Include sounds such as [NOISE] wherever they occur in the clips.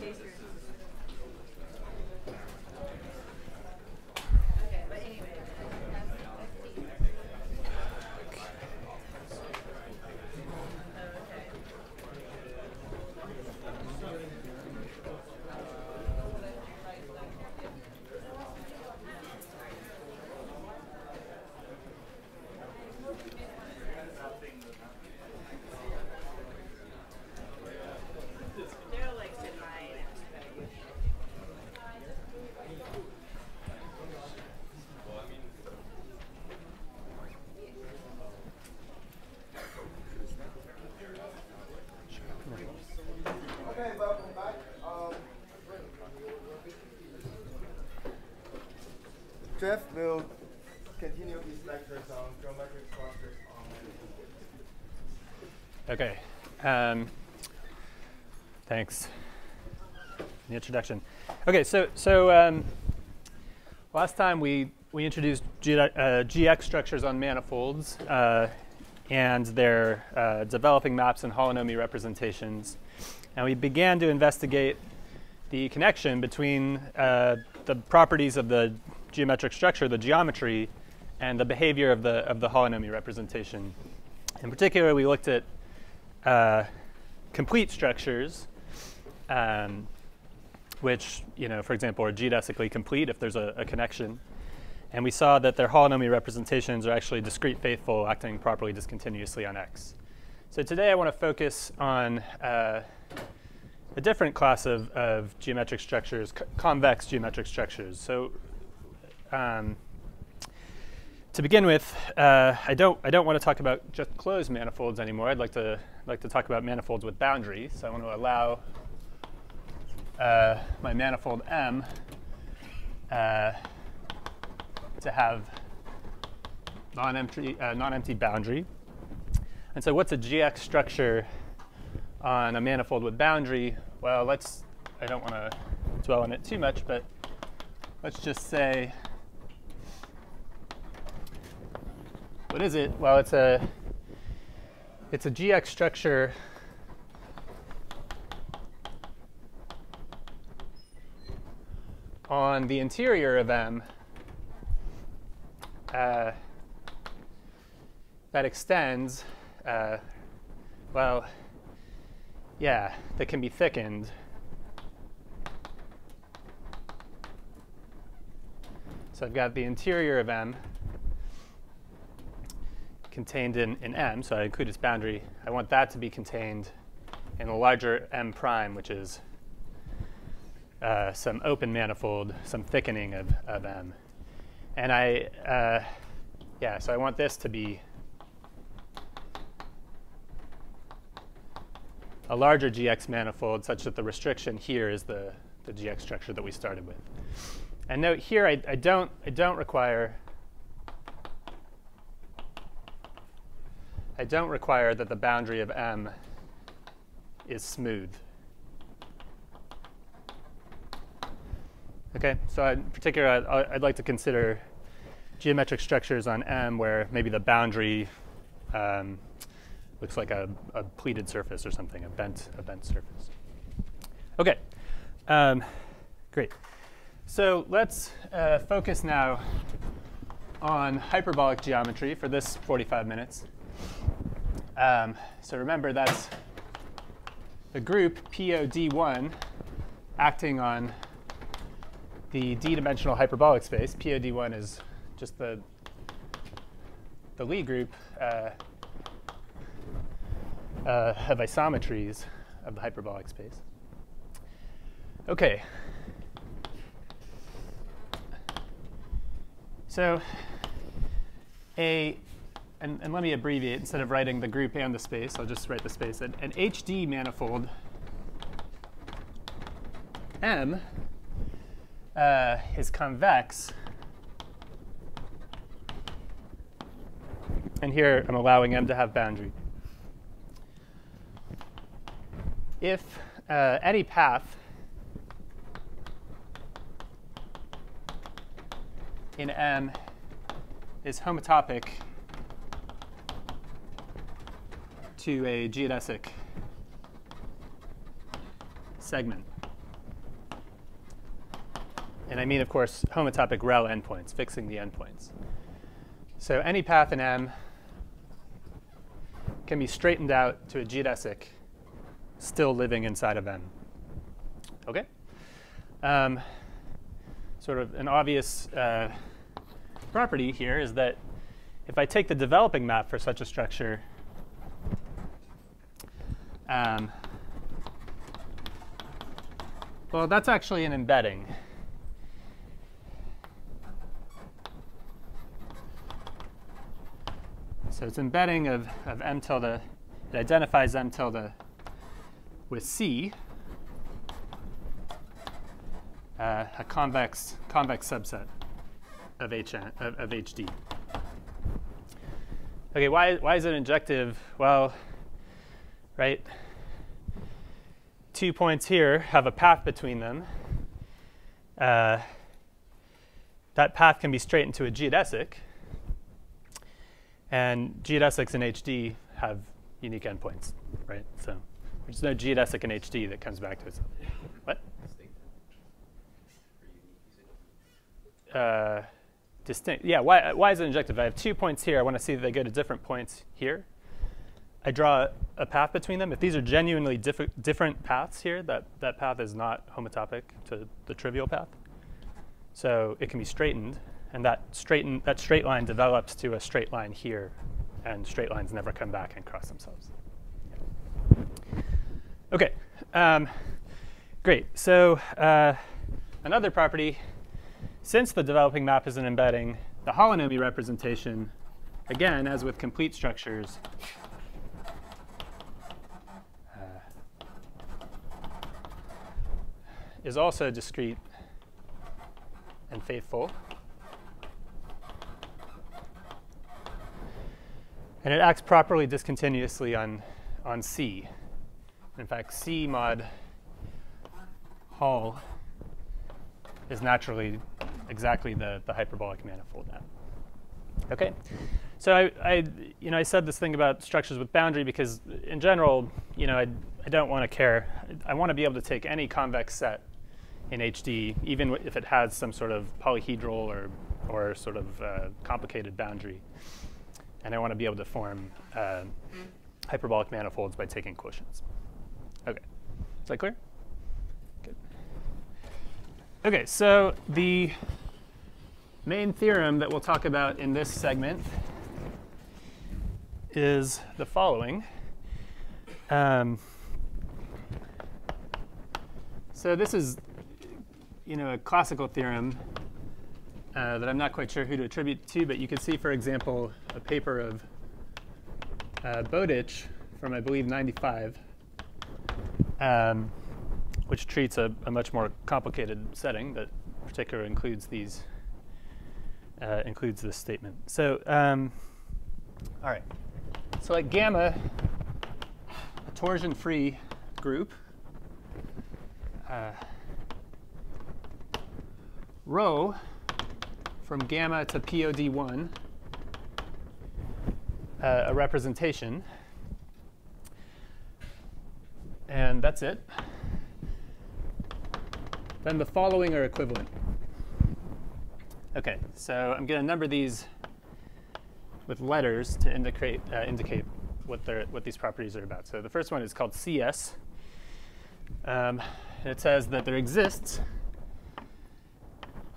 Okay, but anyway, that's FD. Okay. Daryl likes to hide. Okay, welcome back. Um, Jeff will continue his lectures on geometric structures on Okay. Um, thanks. The introduction. Okay, so so um, last time we we introduced G, uh, GX structures on manifolds uh, and their uh, developing maps and holonomy representations, and we began to investigate the connection between uh, the properties of the geometric structure, the geometry, and the behavior of the of the holonomy representation. In particular, we looked at uh, complete structures, um, which, you know, for example, are geodesically complete if there's a, a connection. And we saw that their holonomy representations are actually discrete faithful, acting properly discontinuously on X. So today I want to focus on uh, a different class of, of geometric structures, convex geometric structures. So um, to begin with, uh, I don't I don't want to talk about just closed manifolds anymore. I'd like to like to talk about manifolds with boundaries. So I want to allow uh, my manifold M uh, to have non-empty uh, non-empty boundary. And so, what's a GX structure on a manifold with boundary? Well, let's. I don't want to dwell on it too much, but let's just say What is it? Well, it's a it's a GX structure on the interior of M uh, that extends. Uh, well, yeah, that can be thickened. So I've got the interior of M contained in, in M, so I include its boundary. I want that to be contained in a larger M prime, which is uh, some open manifold, some thickening of, of M. And I, uh, yeah, so I want this to be a larger GX manifold such that the restriction here is the, the GX structure that we started with. And note here, I, I, don't, I don't require I don't require that the boundary of M is smooth. Okay, so in particular, I'd, like to consider geometric structures on M where maybe the boundary um, looks like a, a, pleated surface or something, a bent, a bent surface. Okay, um, great. So let's uh, focus now on hyperbolic geometry for this 45 minutes. Um, so remember that's the group POD1 acting on the d-dimensional hyperbolic space. POD1 is just the the Lie group uh, uh, of isometries of the hyperbolic space. Okay. So a and, and, let me abbreviate instead of writing the group and the space, I'll just write the space. An, an HD manifold M uh, is convex. And here I'm allowing M to have boundary. If uh, any path in M is homotopic to a geodesic segment. and I mean, of course, homotopic REL endpoints, fixing the endpoints. So any path in M can be straightened out to a geodesic still living inside of M. Okay? Um, sort of an obvious uh, property here is that if I take the developing map for such a structure, um, well, that's actually an embedding. So it's embedding of, of m tilde. It identifies m tilde with C, uh, a convex convex subset of HN of, of HD. Okay, why why is it injective? Well, right. Two points here have a path between them. Uh, that path can be straightened into a geodesic. And geodesics in HD have unique endpoints, right? So there's no geodesic in HD that comes back to itself. What? Uh, distinct. Yeah, why, why is it injective? I have two points here. I want to see that they go to different points here. I draw a, path between them. If these are genuinely diff different paths here, that, that path is not homotopic to the trivial path. So it can be straightened, and that, straighten, that straight line develops to a straight line here, and straight lines never come back and cross themselves. Okay, um, great. So uh, another property, since the developing map is an embedding, the holonomy representation, again, as with complete structures, is also discrete and faithful. And it acts properly discontinuously on, on C. In fact, C mod Hall is naturally exactly the, the hyperbolic manifold map. Okay, so I, I, you know, I said this thing about structures with boundary because in general, you know, I, I don't want to care. I want to be able to take any convex set in HD, even if it has some sort of polyhedral or, or sort of uh, complicated boundary. And I want to be able to form uh, hyperbolic manifolds by taking quotients. Okay, is that clear? Good. Okay, so the main theorem that we'll talk about in this segment is the following. Um, so this is you know, a classical theorem uh, that I'm not quite sure who to attribute to, but you can see, for example, a paper of uh, Bowditch from, I believe, 95, um, which treats a, a, much more complicated setting that particularly includes these, uh, includes this statement. So, um, all right. So like gamma, a torsion-free group, uh, rho from gamma to POD1, uh, a representation. And that's it. Then the following are equivalent. OK, so I'm going to number these with letters to indicate, uh, indicate what, what these properties are about. So the first one is called CS. Um, it says that there exists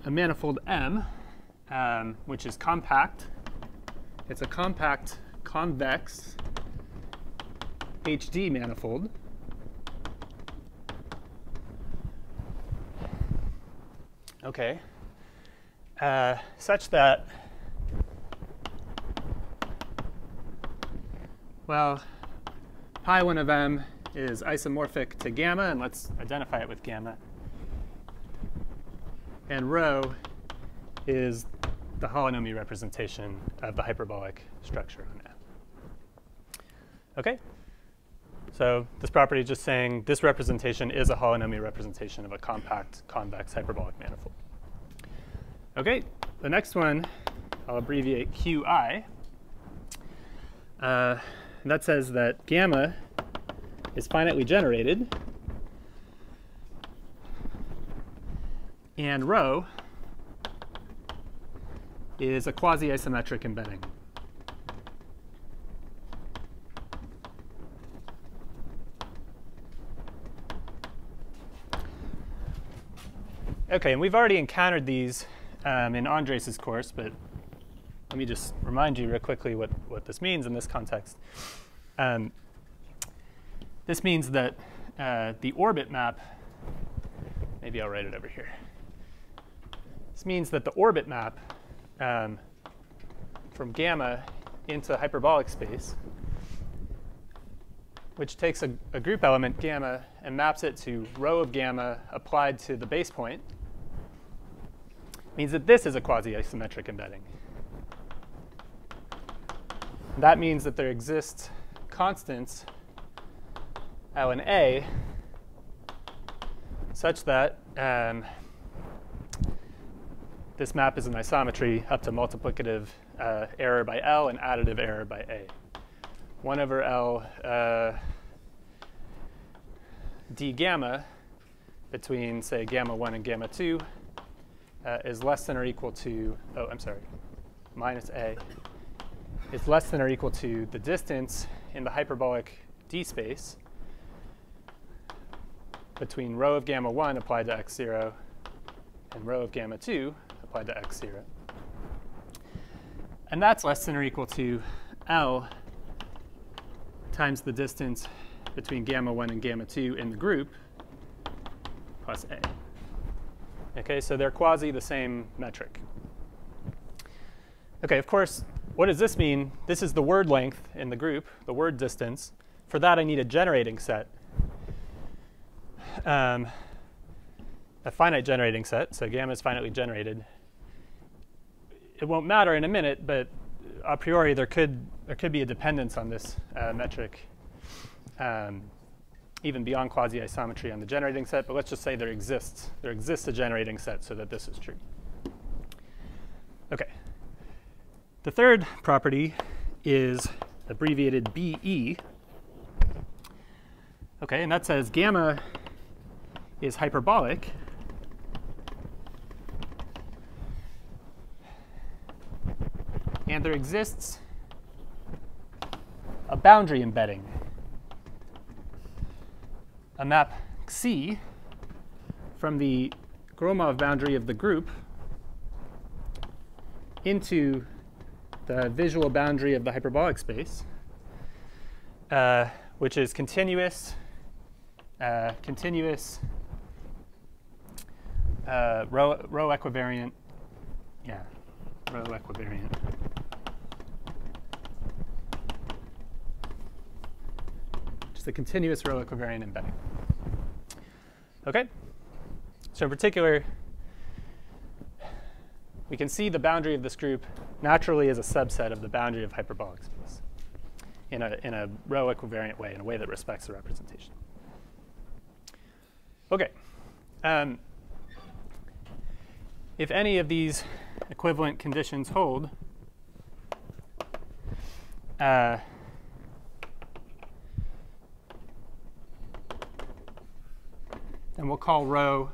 a manifold M, um, which is compact. It's a compact convex HD manifold. Okay. Uh, such that, well, pi 1 of m is isomorphic to gamma, and let's identify it with gamma and rho is the holonomy representation of the hyperbolic structure on F. Okay? So this property is just saying this representation is a holonomy representation of a compact convex hyperbolic manifold. Okay, the next one I'll abbreviate QI. Uh, that says that gamma is finitely generated and rho is a quasi-isometric embedding. Okay, and we've already encountered these um, in Andres' course, but let me just remind you real quickly what, what this means in this context. Um, this means that uh, the orbit map, maybe I'll write it over here. This means that the orbit map um, from gamma into hyperbolic space, which takes a, a, group element, gamma, and maps it to rho of gamma applied to the base point, means that this is a quasi-isometric embedding. That means that there exist constants L and A such that um, this map is an isometry up to multiplicative uh, error by L and additive error by A. 1 over L uh, d gamma between, say, gamma 1 and gamma 2 uh, is less than or equal to, oh, I'm sorry, minus A is less than or equal to the distance in the hyperbolic d space between rho of gamma 1 applied to x0 and rho of gamma 2 to x0. And that's less than or equal to L times the distance between gamma 1 and gamma 2 in the group plus A. Okay, so they're quasi the same metric. Okay, of course, what does this mean? This is the word length in the group, the word distance. For that, I need a generating set, um, a finite generating set. So gamma is finitely generated. It won't matter in a minute, but a priori, there could, there could be a dependence on this uh, metric, um, even beyond quasi-isometry on the generating set. But let's just say there exists, there exists a generating set so that this is true. OK. The third property is abbreviated BE. Okay, and that says gamma is hyperbolic. And there exists a boundary embedding, a map C from the Gromov boundary of the group into the visual boundary of the hyperbolic space, uh, which is continuous, uh, continuous, uh, rho, rho equivariant, yeah, rho equivariant. A continuous rho equivariant embedding. Okay, so in particular, we can see the boundary of this group naturally as a subset of the boundary of hyperbolic space in a, in a rho equivariant way, in a way that respects the representation. OK. Um, if any of these equivalent conditions hold, uh, then we'll call rho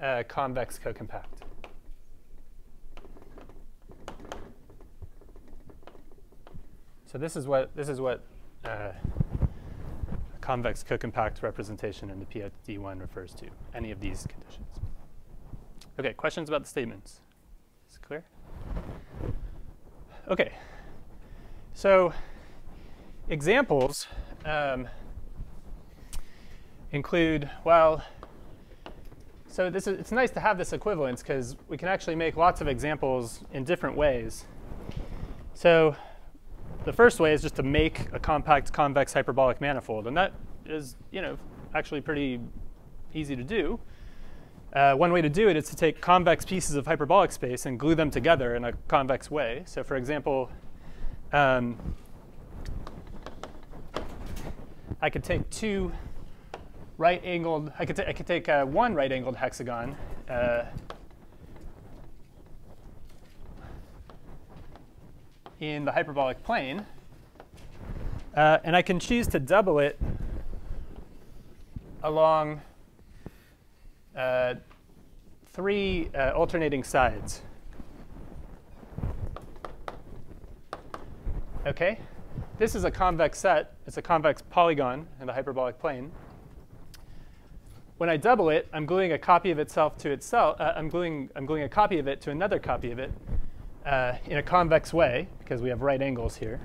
uh, convex co-compact. So this is what this is what uh, convex co-compact representation in the PSD1 refers to. Any of these conditions. Okay, questions about the statements? Is it clear? Okay. So examples um, include well so this is, it's nice to have this equivalence because we can actually make lots of examples in different ways. So the first way is just to make a compact convex hyperbolic manifold. And that is you know, actually pretty easy to do. Uh, one way to do it is to take convex pieces of hyperbolic space and glue them together in a convex way. So for example, um, I could take two right-angled, I could, I could take uh, one right-angled hexagon uh, in the hyperbolic plane, uh, and I can choose to double it along uh, three uh, alternating sides. Okay, this is a convex set. It's a convex polygon in the hyperbolic plane. When I double it, I'm gluing a copy of itself to itself. Uh, I'm gluing I'm gluing a copy of it to another copy of it uh, in a convex way because we have right angles here.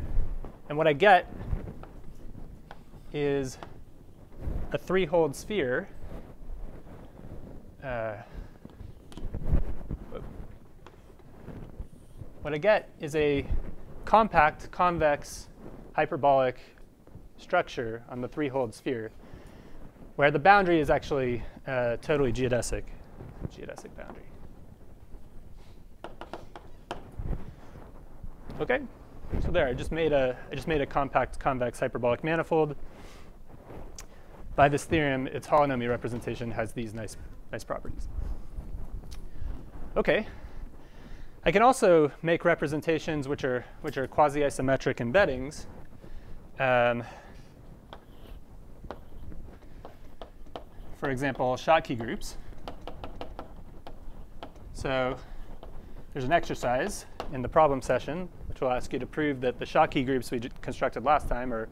And what I get is a three-holed sphere. Uh, what I get is a compact, convex, hyperbolic structure on the three-holed sphere, where the boundary is actually uh, totally geodesic, geodesic boundary. Okay, so there, I just made a I just made a compact convex hyperbolic manifold. By this theorem, its holonomy representation has these nice nice properties. Okay, I can also make representations which are which are quasi-isometric embeddings. Um, for example, Schottky groups. So there's an exercise in the problem session which will ask you to prove that the Schottky groups we constructed last time are,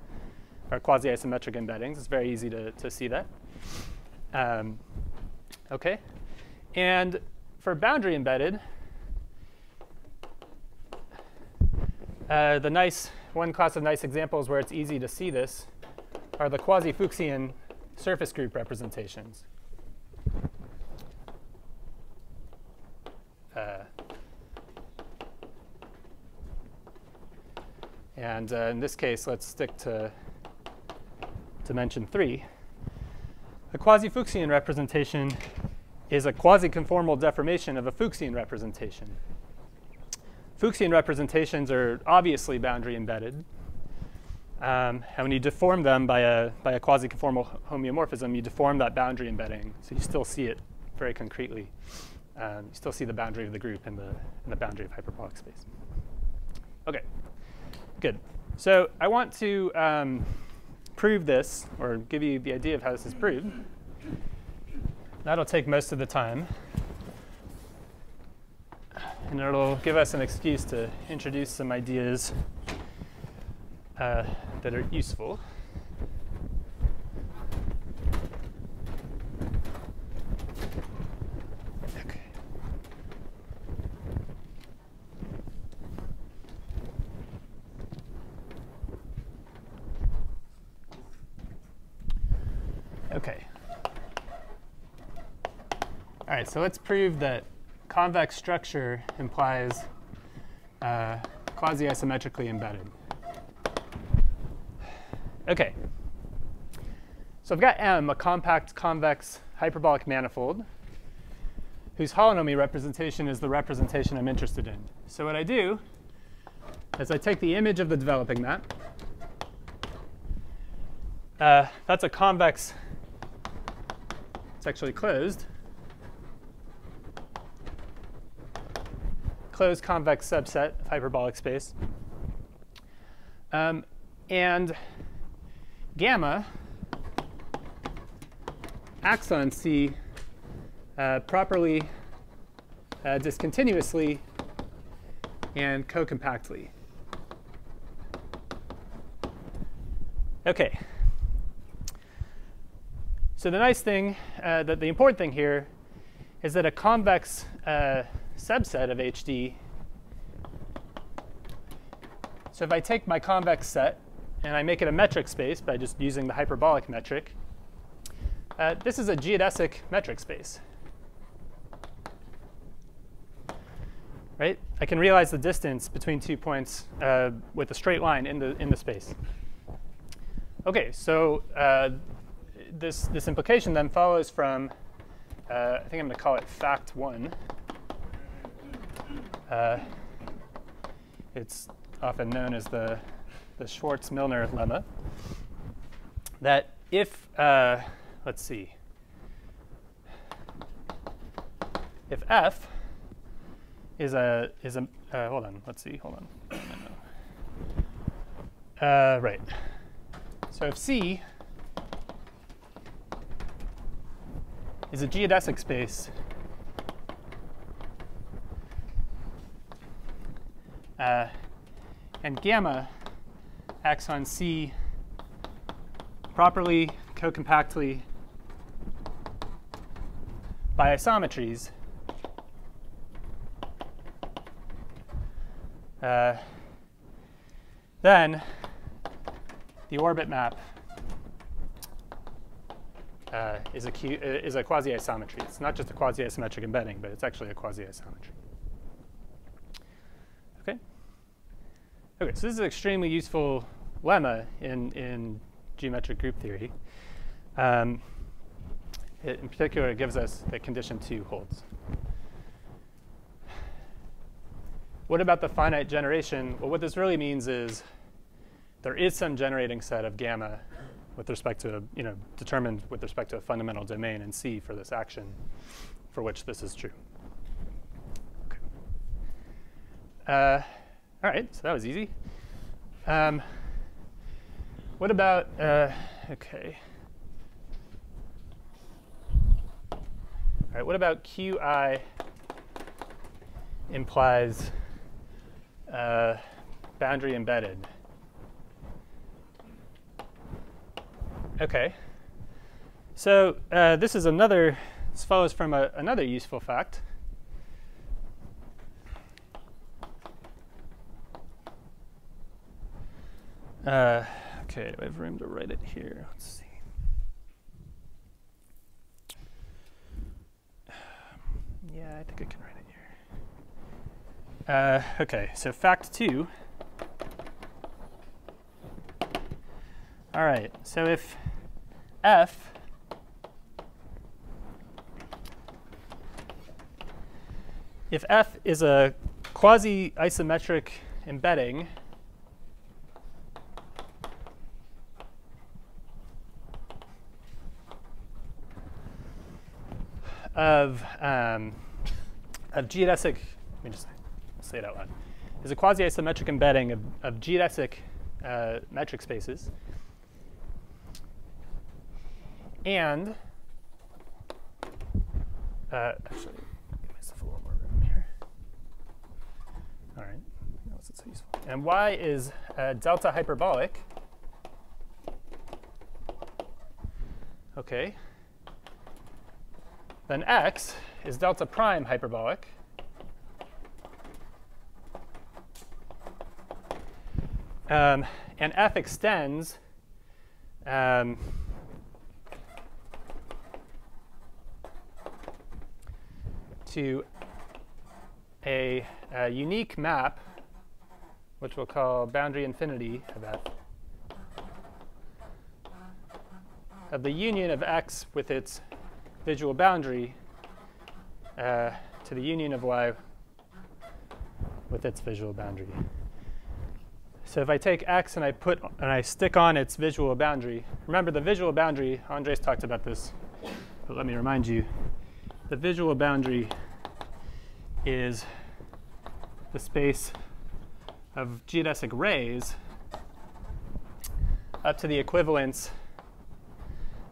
are quasi-isometric embeddings. It's very easy to, to see that. Um, okay, and for boundary embedded, uh, the nice one class of nice examples where it's easy to see this are the quasi-Fuchsian surface group representations. Uh, and uh, in this case, let's stick to dimension 3. A quasi-Fuchsian representation is a quasi-conformal deformation of a Fuchsian representation. Fuchsian representations are obviously boundary embedded. Um, and when you deform them by a, by a quasi-conformal homeomorphism, you deform that boundary embedding. So you still see it very concretely. Um, you still see the boundary of the group in the, in the boundary of hyperbolic space. OK, good. So I want to um, prove this, or give you the idea of how this is proved. That'll take most of the time. And it'll give us an excuse to introduce some ideas uh, that are useful. Okay. Okay. All right, so let's prove that convex structure implies uh, quasi-isometrically embedded. OK. So I've got M, a compact convex hyperbolic manifold, whose holonomy representation is the representation I'm interested in. So what I do is I take the image of the developing map. Uh, that's a convex. It's actually closed. Closed convex subset of hyperbolic space. Um, and gamma acts on C uh, properly, uh, discontinuously, and co-compactly. OK. So the nice thing, uh, that the important thing here, is that a convex uh, subset of HD. So if I take my convex set and I make it a metric space by just using the hyperbolic metric, uh, this is a geodesic metric space. Right? I can realize the distance between two points uh, with a straight line in the, in the space. OK, so uh, this, this implication then follows from, uh, I think I'm going to call it fact one. Uh, it's often known as the, the Schwarz-Milnor lemma, that if, uh, let's see, if f is a, is a uh, hold on, let's see, hold on. Uh, right. So if c is a geodesic space uh, and gamma acts on C properly, co-compactly by isometries, uh, then the orbit map uh, is a, uh, is a quasi-isometry. It's not just a quasi-isometric embedding, but it's actually a quasi-isometry. Okay. Okay, so this is an extremely useful lemma in, in geometric group theory. Um, it, in particular, it gives us that condition 2 holds. What about the finite generation? Well, what this really means is there is some generating set of gamma with respect to, you know, determined with respect to a fundamental domain in C for this action for which this is true. Okay. Uh, all right, so that was easy. Um, what about, uh, okay. All right, what about QI implies uh, boundary embedded? Okay. So uh, this is another, this follows from a, another useful fact. Uh, okay, do I have room to write it here? Let's see. [SIGHS] Yeah, I think I can write it here. Uh, okay, so fact two. All right, so if f if f is a quasi-isometric embedding of um, of geodesic, let me just say it out loud, is a quasi-isometric embedding of, of geodesic uh, metric spaces. And, uh, actually, give myself a little more room here. All right, that's so useful. And y is uh, delta hyperbolic. Okay. Then x is delta prime hyperbolic. Um, and f extends um, to a, a, unique map, which we'll call boundary infinity of f, of the union of x with its visual boundary uh, to the union of y with its visual boundary. So if I take x and I put and I stick on its visual boundary, remember the visual boundary, Andres talked about this, but let me remind you, the visual boundary is the space of geodesic rays up to the equivalence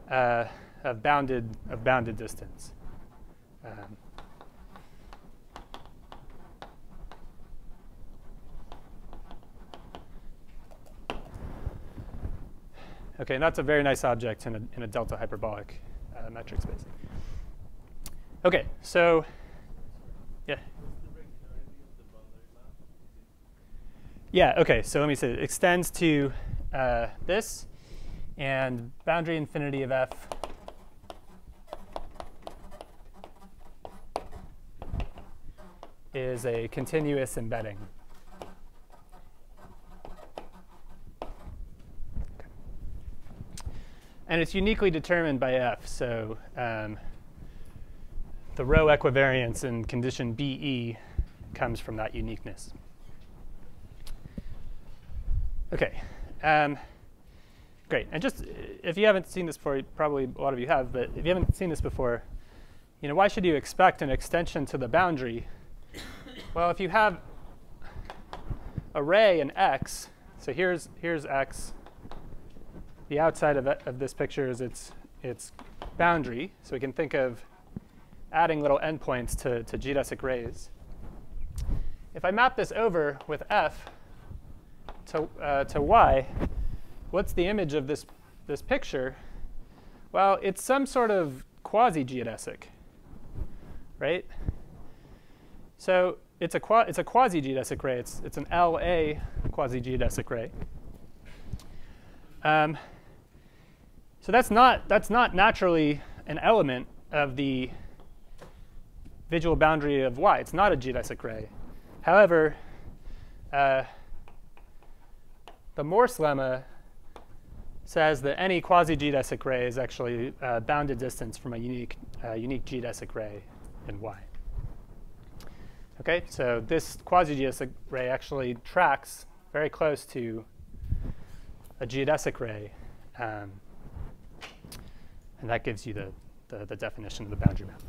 uh, of bounded of bounded distance. Um, okay, and that's a very nice object in a, in a delta hyperbolic uh, metric space. Okay, so yeah. Yeah, okay, so let me say it extends to uh, this and boundary infinity of f is a continuous embedding. And it's uniquely determined by f. So um, the rho equivariance in condition BE comes from that uniqueness. OK. Um, great. And just if you haven't seen this before, probably a lot of you have, but if you haven't seen this before, you know, why should you expect an extension to the boundary well, if you have array in x, so here's, here's x. The outside of, of this picture is its, its boundary, so we can think of adding little endpoints to, to geodesic rays. If I map this over with f to, uh, to y, what's the image of this, this picture? Well, it's some sort of quasi-geodesic, right? So it's a, it's a quasi-geodesic ray. It's, it's an LA quasi-geodesic ray. Um, so that's not, that's not naturally an element of the visual boundary of y. It's not a geodesic ray. However, uh, the Morse lemma says that any quasi-geodesic ray is actually a bounded distance from a unique, uh, unique geodesic ray in y. Okay, so this quasi-geodesic ray actually tracks very close to a geodesic ray. Um, and that gives you the, the, the definition of the boundary map.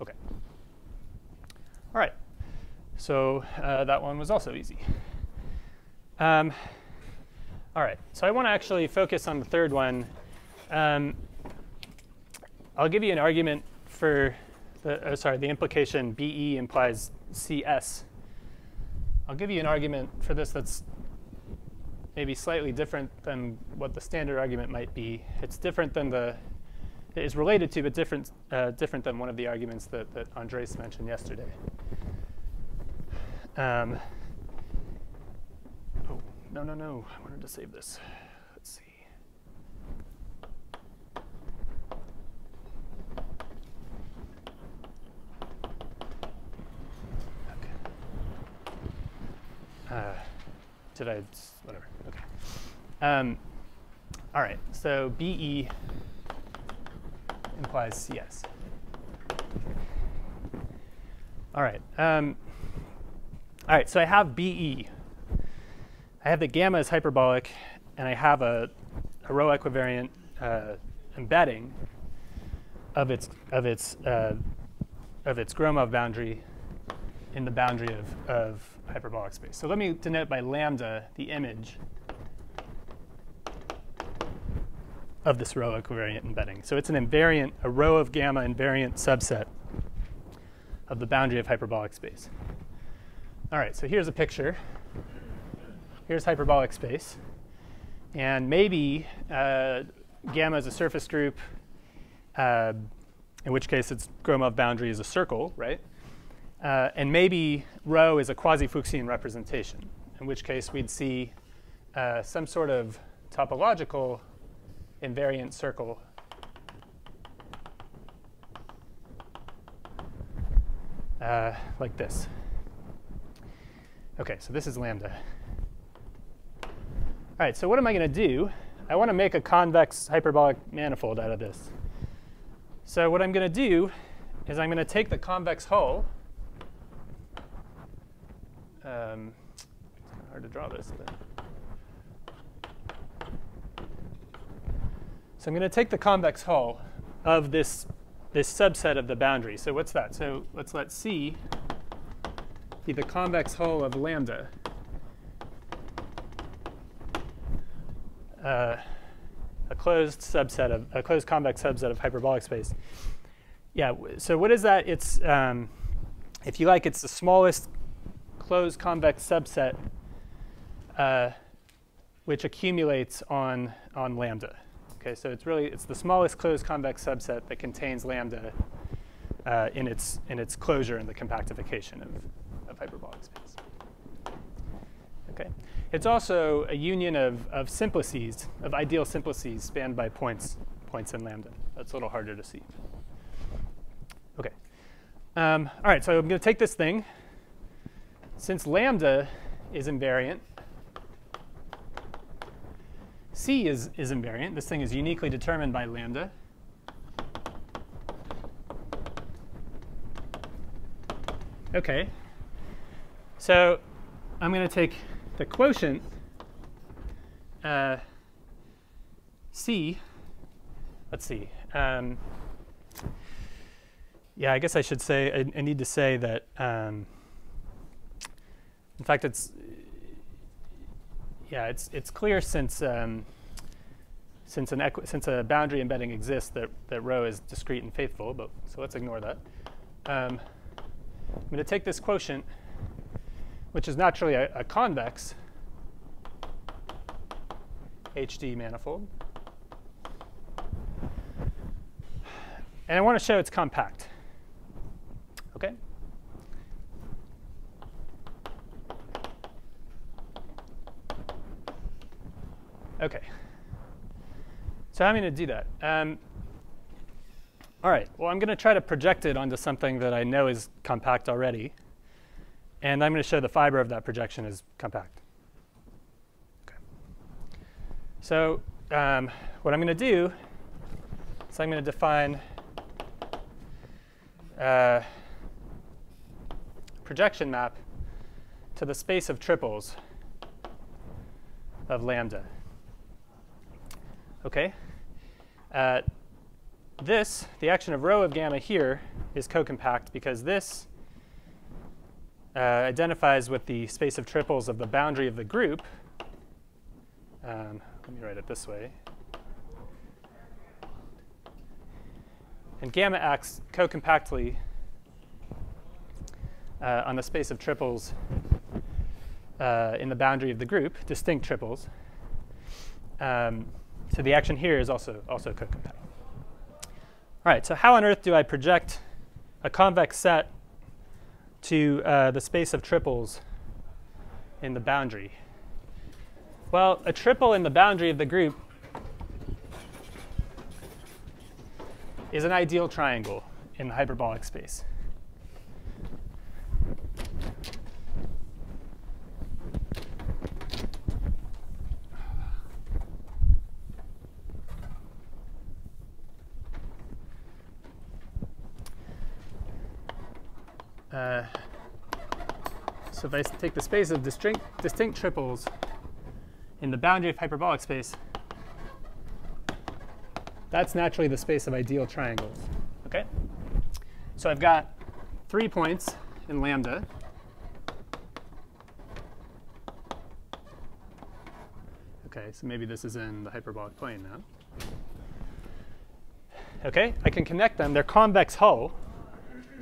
OK. All right. So uh, that one was also easy. Um, all right. So I want to actually focus on the third one. Um, I'll give you an argument for the, uh, sorry, the implication BE implies CS. I'll give you an argument for this that's maybe slightly different than what the standard argument might be. It's different than the, it is related to, but different, uh, different than one of the arguments that, that Andres mentioned yesterday. Um, oh, no, no, no, I wanted to save this. Let's see. Okay. Uh, did I, whatever, okay. Um, all right, so BE implies CS. All right, um, all right, so I have BE. I have the gamma is hyperbolic, and I have a, a rho equivariant uh, embedding of its, of its, uh, of its Gromov boundary in the boundary of, of hyperbolic space. So let me denote by lambda the image of this rho equivariant embedding. So it's an invariant, a rho of gamma invariant subset of the boundary of hyperbolic space. All right, so here's a picture. Here's hyperbolic space. And maybe uh, gamma is a surface group, uh, in which case its Gromov boundary is a circle, right? Uh, and maybe rho is a quasi-Fuchsian representation, in which case we'd see uh, some sort of topological invariant circle uh, like this. OK, so this is lambda. All right, so what am I going to do? I want to make a convex hyperbolic manifold out of this. So what I'm going to do is I'm going to take the convex hull um, hard to draw this. But. So I'm going to take the convex hull of this, this subset of the boundary. So what's that? So let's let C be the convex hull of lambda. Uh, a closed subset of a closed convex subset of hyperbolic space. Yeah. So what is that? It's um, if you like, it's the smallest closed convex subset uh, which accumulates on, on lambda. Okay, so it's really it's the smallest closed convex subset that contains lambda uh, in its in its closure in the compactification of, of hyperbolic space. Okay, it's also a union of of simplices of ideal simplices spanned by points points in lambda. That's a little harder to see. Okay, um, all right. So I'm going to take this thing since lambda is invariant, C is, is invariant. This thing is uniquely determined by lambda. OK. So I'm going to take the quotient uh, C. Let's see. Um, yeah, I guess I should say, I, I need to say that um, in fact, it's yeah, it's it's clear since um, since, an since a boundary embedding exists, that, that rho is discrete and faithful, but so let's ignore that. Um, I'm going to take this quotient, which is naturally a, a convex HD manifold, and I want to show it's compact. Okay? Okay. So how am I going to do that? Um, all right. Well, I'm going to try to project it onto something that I know is compact already. And I'm going to show the fiber of that projection is compact. Okay. So um, what I'm going to do is I'm going to define uh, projection map to the space of triples of lambda. Okay? Uh, this, the action of rho of gamma here, is co-compact because this uh, identifies with the space of triples of the boundary of the group. Um, let me write it this way. And gamma acts co-compactly uh, on the space of triples uh, in the boundary of the group, distinct triples. Um, so the action here is also, also co-compact. All right, so how on earth do I project a convex set to uh, the space of triples in the boundary? Well, a triple in the boundary of the group is an ideal triangle in the hyperbolic space. Uh, so if I take the space of distinct, distinct triples in the boundary of hyperbolic space, that's naturally the space of ideal triangles. Okay? So I've got three points in lambda. Okay, so maybe this is in the hyperbolic plane now. Okay, I can connect them. Their convex hull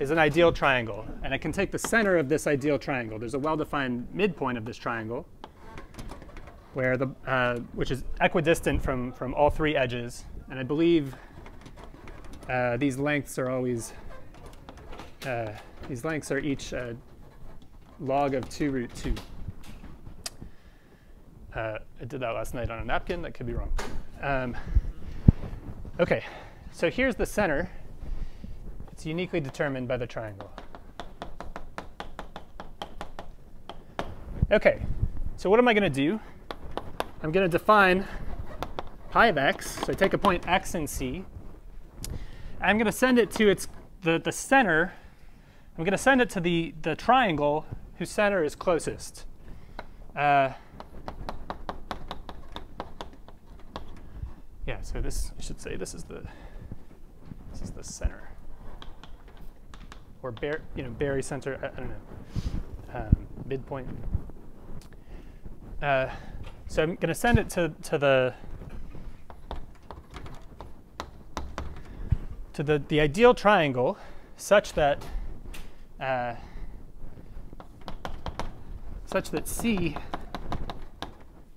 is an ideal triangle. And I can take the center of this ideal triangle. There's a well-defined midpoint of this triangle, where the, uh, which is equidistant from, from all three edges. And I believe uh, these lengths are always, uh, these lengths are each uh, log of 2 root 2. Uh, I did that last night on a napkin. That could be wrong. Um, OK, so here's the center. It's uniquely determined by the triangle. OK, so what am I going to do? I'm going to define pi of x. So I take a point x in C. I'm going to send it to its the, the center. I'm going to send it to the, the triangle whose center is closest. Uh, yeah, so this, I should say, this is the, this is the center or Bar you know, barycenter, I, I don't know, um, midpoint. Uh, so I'm going to send it to, to the to the, the ideal triangle such that uh, such that C,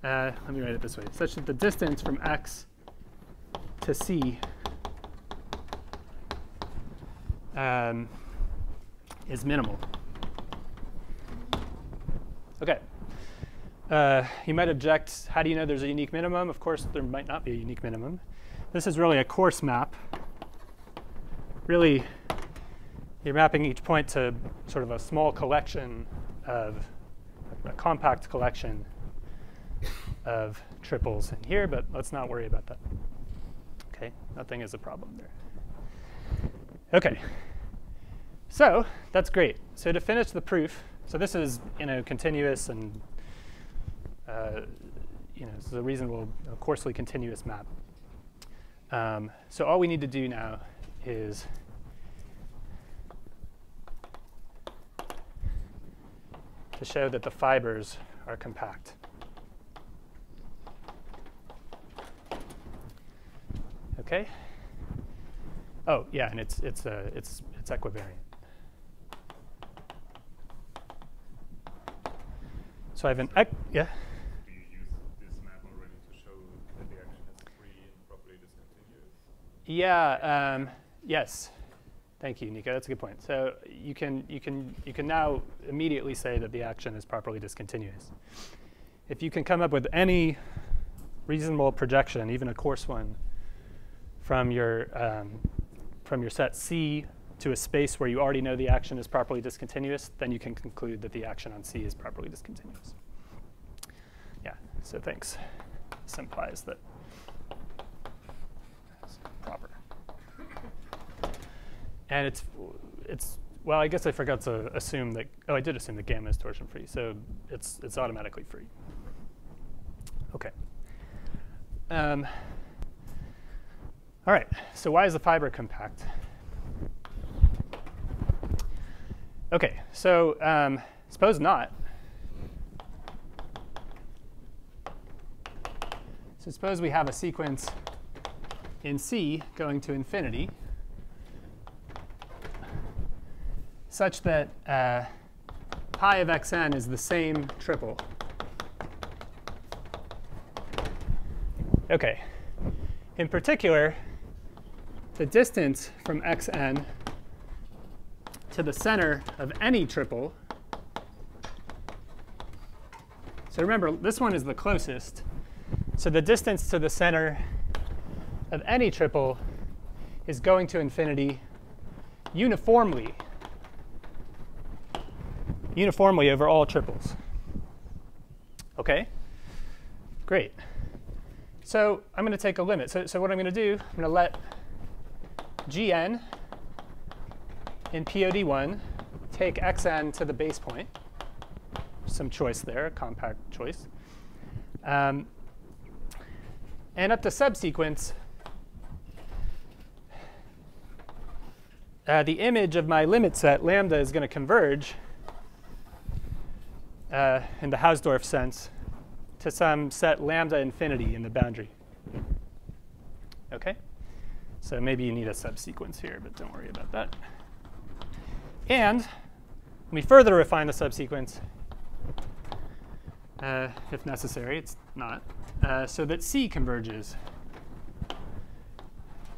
uh, let me write it this way, such that the distance from x to C um, is minimal. Okay. Uh, you might object, how do you know there's a unique minimum? Of course, there might not be a unique minimum. This is really a coarse map. Really, you're mapping each point to sort of a small collection of, a compact collection of triples in here, but let's not worry about that. Okay, nothing is a problem there. Okay. So that's great. So to finish the proof, so this is you know continuous and uh, you know this is a reasonable a coarsely continuous map. Um, so all we need to do now is to show that the fibers are compact. Okay. Oh yeah, and it's it's uh, it's it's equivariant. So I have an yeah. Do you use this map already to show that the action is free and properly discontinuous? Yeah. Um, yes. Thank you, Nico. That's a good point. So you can you can you can now immediately say that the action is properly discontinuous. If you can come up with any reasonable projection, even a coarse one, from your um, from your set C to a space where you already know the action is properly discontinuous, then you can conclude that the action on C is properly discontinuous. Yeah. So thanks. This implies that it's proper. And it's, it's well, I guess I forgot to assume that, oh, I did assume that gamma is torsion free, so it's, it's automatically free. Okay. Um, all right, so why is the fiber compact? Okay, so um, suppose not. So suppose we have a sequence in C going to infinity such that uh, pi of xn is the same triple. Okay. In particular, the distance from xn to the center of any triple. So remember, this one is the closest. So the distance to the center of any triple is going to infinity uniformly uniformly over all triples. Okay, great. So I'm going to take a limit. So, so what I'm going to do, I'm going to let gn in POD1 take xn to the base point. Some choice there, a compact choice. Um, and up the subsequence, uh, the image of my limit set, lambda, is going to converge uh, in the Hausdorff sense to some set lambda infinity in the boundary. Okay? So maybe you need a subsequence here, but don't worry about that. And we further refine the subsequence, uh, if necessary. It's not. Uh, so that C converges.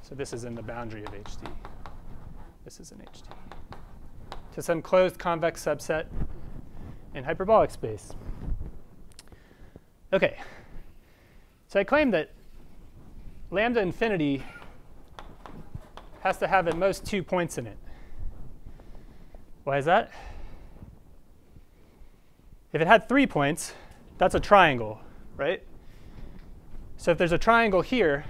So this is in the boundary of HD. This is in HD. To some closed convex subset in hyperbolic space. OK. So I claim that lambda infinity has to have at most two points in it. Why is that? If it had three points, that's a triangle, right? So if there's a triangle here,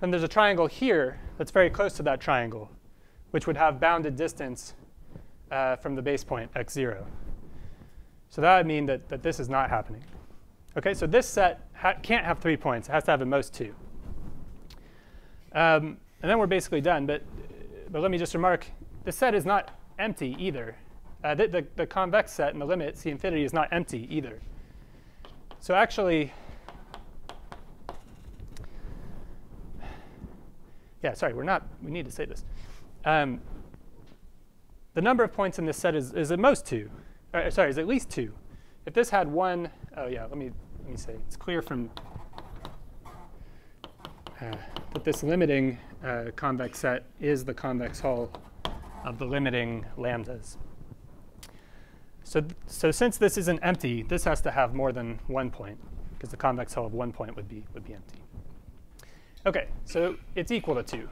then there's a triangle here that's very close to that triangle, which would have bounded distance uh, from the base point, x0. So that would mean that, that this is not happening. OK, so this set ha can't have three points. It has to have at most two. Um, and then we're basically done. But, but let me just remark, the set is not empty either. Uh, the, the, the, convex set in the limit, C infinity, is not empty either. So actually, yeah, sorry, we're not, we need to say this. Um, the number of points in this set is, is at most two. Uh, sorry, is at least two. If this had one, oh yeah, let me, let me say, it's clear from uh, that this limiting uh, convex set is the convex hull of the limiting lambdas. So, so since this isn't empty, this has to have more than one point, because the convex hull of one point would be, would be empty. OK, so it's equal to 2.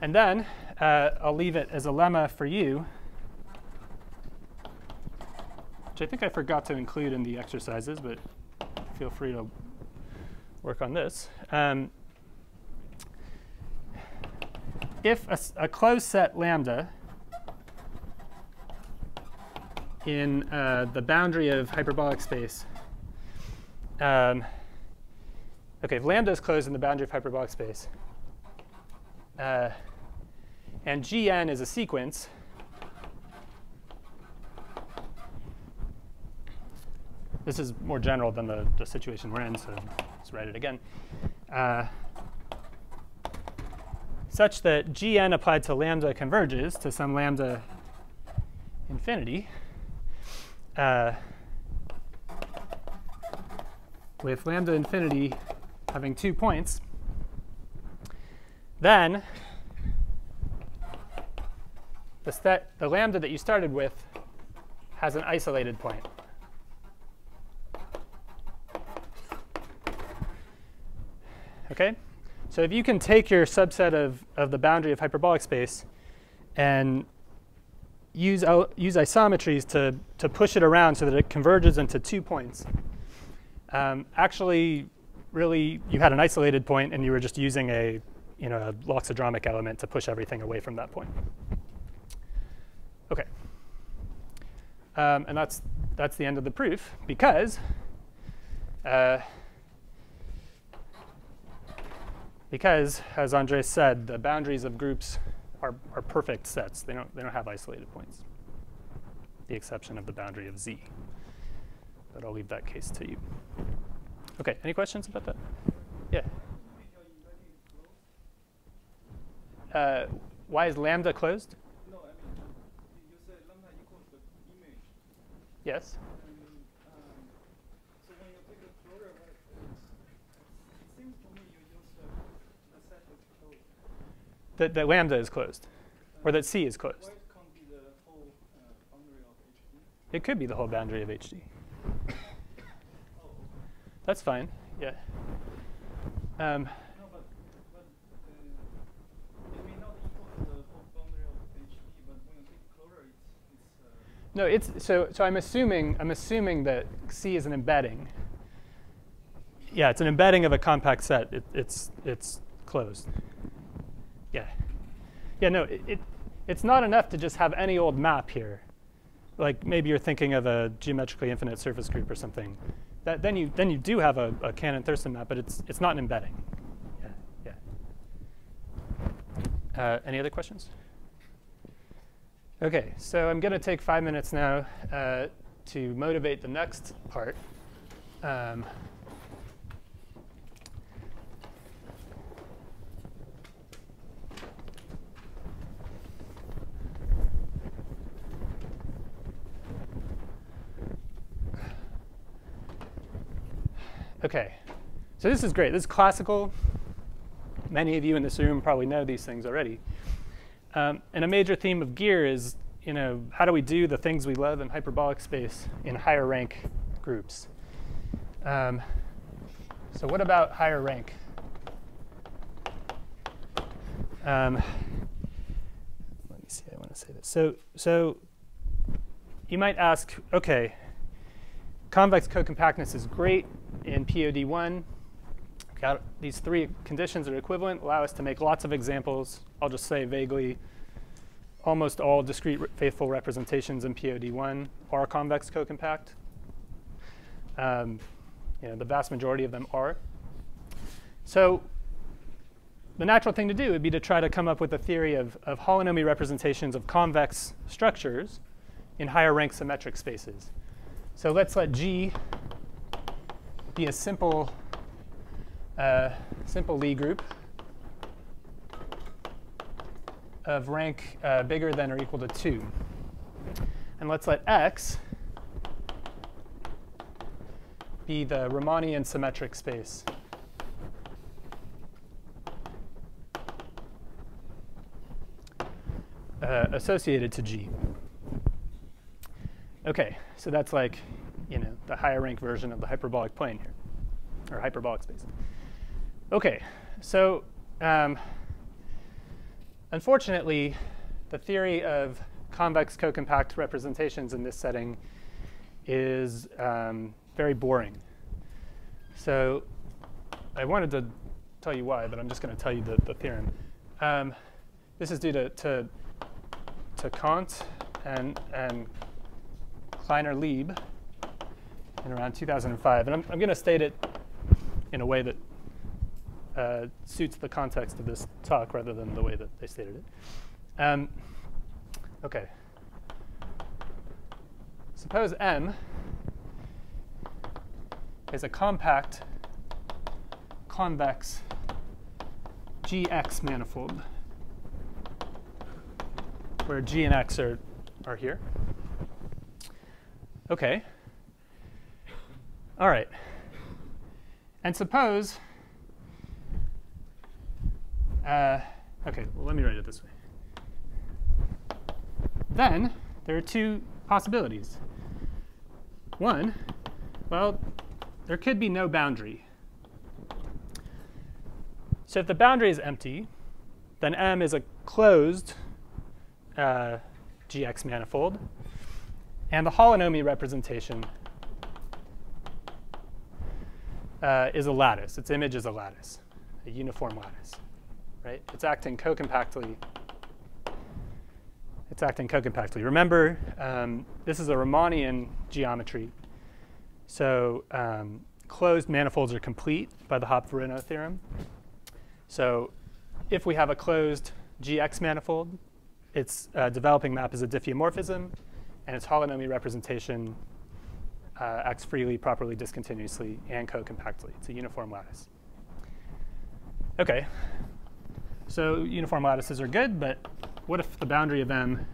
And then uh, I'll leave it as a lemma for you, which I think I forgot to include in the exercises, but feel free to work on this. Um, if a, a, closed set lambda in uh, the boundary of hyperbolic space, um, OK, if lambda is closed in the boundary of hyperbolic space, uh, and gn is a sequence, this is more general than the, the situation we're in, so let's write it again. Uh, such that gn applied to lambda converges to some lambda infinity uh, with lambda infinity having two points, then the, the lambda that you started with has an isolated point. Okay? So if you can take your subset of, of the boundary of hyperbolic space and use, use isometries to, to push it around so that it converges into two points, um, actually, really, you had an isolated point and you were just using a, you know, a loxodromic element to push everything away from that point. OK. Um, and that's, that's the end of the proof because uh, because, as Andres said, the boundaries of groups are, are perfect sets. They don't, they don't have isolated points, the exception of the boundary of Z. But I'll leave that case to you. OK, any questions about that? Yeah. Uh, why is lambda closed? No, I mean, you said lambda equals the image. Yes. And, um, so when you take a floater, what, it seems to me you use the, the set is closed. That, that lambda is closed, or that C is closed. it can't be the whole uh, boundary of HD? It could be the whole boundary of HD. Oh, That's fine. Yeah. Um, no, but, but uh, it may not equal to the whole boundary of HD, but when you take closer, it's, it's uh, No, it's so so I'm assuming I'm assuming that C is an embedding. Yeah, it's an embedding of a compact set. It, it's it's closed. Yeah. Yeah, no, it, it it's not enough to just have any old map here. Like maybe you're thinking of a geometrically infinite surface group or something. That, then you then you do have a, a Cannon-Thurston map, but it's it's not an embedding. Yeah, yeah. Uh, any other questions? Okay, so I'm going to take five minutes now uh, to motivate the next part. Um, okay, so this is great. This is classical. Many of you in this room probably know these things already. Um, and a major theme of GEAR is, you know, how do we do the things we love in hyperbolic space in higher rank groups? Um, so what about higher rank? Um, let me see. I want to say this. So, so you might ask, okay, convex co-compactness is great in POD1. Got these three conditions are equivalent, allow us to make lots of examples. I'll just say vaguely, almost all discrete faithful representations in POD1 are convex co-compact. Um, you know, the vast majority of them are. So the natural thing to do would be to try to come up with a theory of, of holonomy representations of convex structures in higher rank symmetric spaces. So let's let G be a simple uh, simple Lie group of rank uh, bigger than or equal to 2. And let's let X be the Riemannian symmetric space. Uh, associated to G. Okay, so that's like, you know, the higher rank version of the hyperbolic plane here, or hyperbolic space. Okay, so um, unfortunately, the theory of convex co-compact representations in this setting is um, very boring. So I wanted to tell you why, but I'm just going to tell you the, the theorem. Um, this is due to, to, to Quint and, and Kleiner Leeb in around 2005. And I'm, I'm going to state it in a way that uh, suits the context of this talk rather than the way that they stated it. Um, okay. Suppose M is a compact convex GX manifold. where G and X are, are here. Okay. All right. And suppose, uh, okay, well, let me write it this way. Then there are two possibilities. One, well, there could be no boundary. So if the boundary is empty, then M is a closed uh, GX manifold. And the holonomy representation uh, is a lattice. Its image is a lattice, a uniform lattice, right? It's acting co-compactly. It's acting co-compactly. Remember, um, this is a Riemannian geometry. So um, closed manifolds are complete by the Hopf-Rinow theorem. So if we have a closed GX manifold, its uh, developing map is a diffeomorphism, and its holonomy representation uh, acts freely, properly, discontinuously, and co-compactly. It's a uniform lattice. OK, so uniform lattices are good, but what if the boundary of M,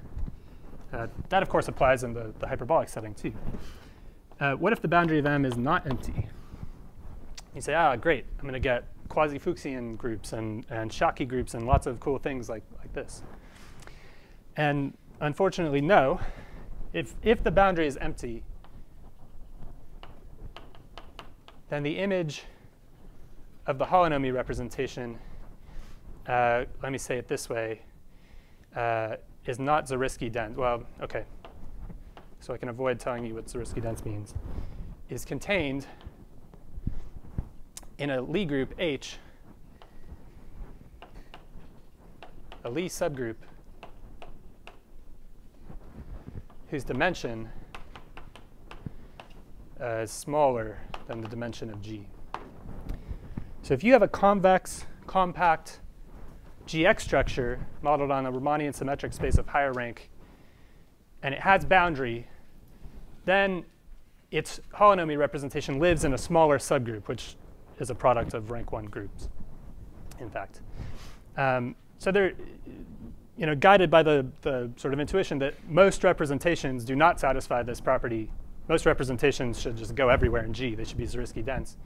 uh, that of course applies in the, the hyperbolic setting too. Uh, what if the boundary of M is not empty? You say, ah, great, I'm going to get quasi-Fuchsian groups and, and Schottky groups and lots of cool things like, like this. And unfortunately, no. If, if the boundary is empty, then the image of the holonomy representation, uh, let me say it this way, uh, is not Zariski dense. Well, OK. So I can avoid telling you what Zariski dense means. Is contained in a Lie group H, a Lie subgroup whose dimension uh, is smaller than the dimension of G. So if you have a convex, compact GX structure modeled on a Riemannian symmetric space of higher rank, and it has boundary, then its holonomy representation lives in a smaller subgroup, which is a product of rank one groups, in fact. Um, so they're you know, guided by the, the sort of intuition that most representations do not satisfy this property. Most representations should just go everywhere in G. They should be Zariski dense.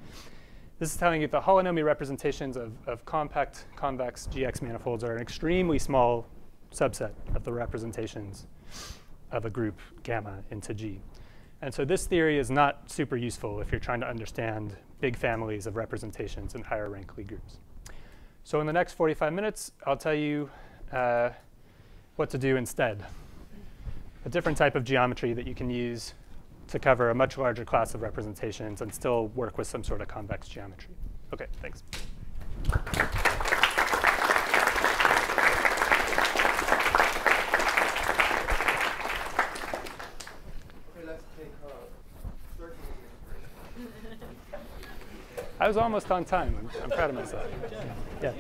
This is telling you the holonomy representations of, of compact convex GX manifolds are an extremely small subset of the representations of a group gamma into G. And so this theory is not super useful if you're trying to understand big families of representations in higher rank Lie groups. So in the next 45 minutes, I'll tell you uh, what to do instead. A different type of geometry that you can use to cover a much larger class of representations and still work with some sort of convex geometry. OK, thanks. Okay, let's take a 30 minute break. I was almost on time. I'm, I'm proud of myself. Yeah.